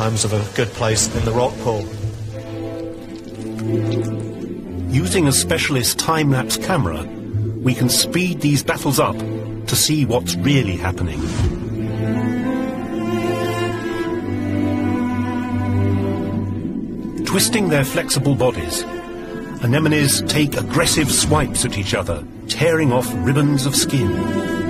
Times of a good place in the rock pool. Using a specialist time-lapse camera, we can speed these battles up to see what's really happening. Twisting their flexible bodies, anemones take aggressive swipes at each other, tearing off ribbons of skin.